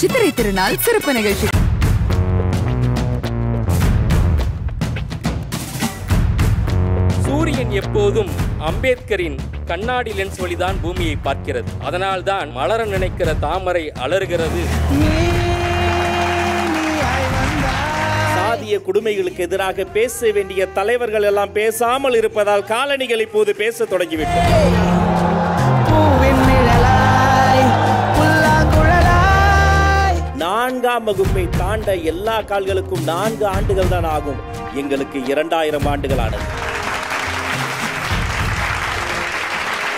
சித்திரை திருநாள் சிறப்பு நிகழ்ச்சி. சூரியன் எப்போதும் அம்பேத்கரின் கண்ணாடி லென்ஸ் வழிதான் பூமியை பார்க்கிறது. அதனால்தான் மலர நினைக்கிற தாமரை அலறுகிறது. சாதிய கொடுமைகளுக்கு எதிராக பேச வேண்டிய தலைவர்கள் எல்லாம் பேசாமல் இருப்பதால் காலணிகள் இப்போது பேச தொடங்கிவிட்டது. நான்காம் வகுப்பை தாண்ட எல்லா கால்களுக்கும் நான்கு ஆண்டுகள் தான் ஆகும். எங்களுக்கு இரண்டாயிரம் ஆண்டுகள் ஆனது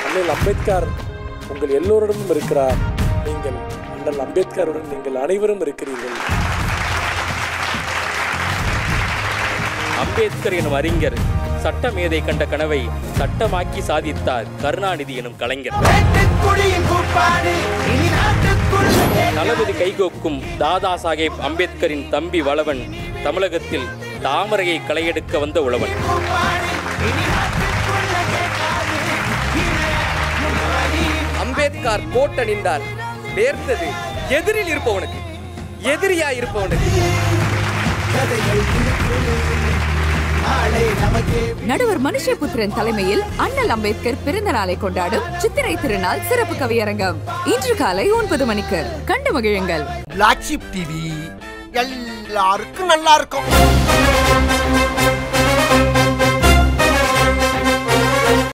அண்ணல் அம்பேத்கர் உங்கள் எல்லோருடனும் இருக்கிறார். நீங்கள் அண்ணல் அம்பேத்கருடன் நீங்கள் அனைவரும் இருக்கிறீர்கள். அம்பேத்கர் எனும் அறிஞர் சட்ட மேதை கண்ட கனவை சட்டமாக்கி சாதித்தார் கருணாநிதி எனும் கலைஞர். தளபதி கைகோக்கும் தாதா சாஹேப் அம்பேத்கரின் தம்பி வளவன் தமிழகத்தில் தாமரையை களையெடுக்க வந்த உழவன். அம்பேத்கர் கோட்ட நின்றார். நேர்ந்தது எதிரில் இருப்பவனுக்கு எதிரியா இருப்பவனுக்கு. நடுவர் மனுஷபுத்திரன் தலைமையில் அண்ணல் அம்பேத்கர் பிறந்த நாளை கொண்டாடும் சித்திரை திருநாள் சிறப்பு கவியரங்கம். இன்று காலை ஒன்பது மணிக்கு. கண்டு மகிழுங்கள். எல்லாருக்கும் நல்லா இருக்கும்.